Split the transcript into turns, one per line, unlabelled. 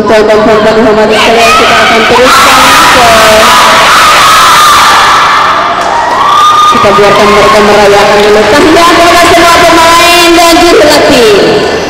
dan puan-puan dihormati sekalian kita akan teruskan ke kita biarkan mereka merayakan dulu tahniah kepada semua pemain dan juru latih.